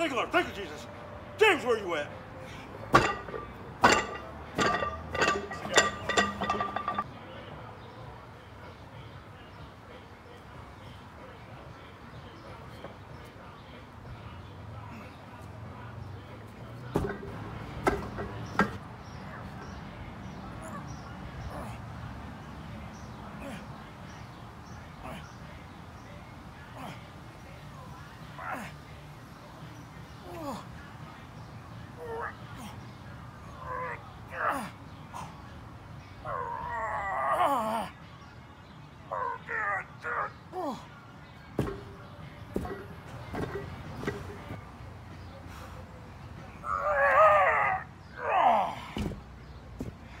Thank you, Lord. Thank you, Jesus. James, where you at?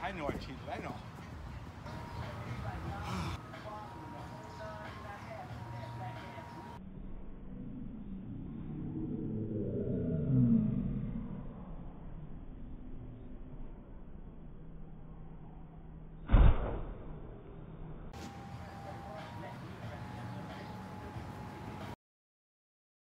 I know I cheated, I know.